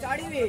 चाड़ी भी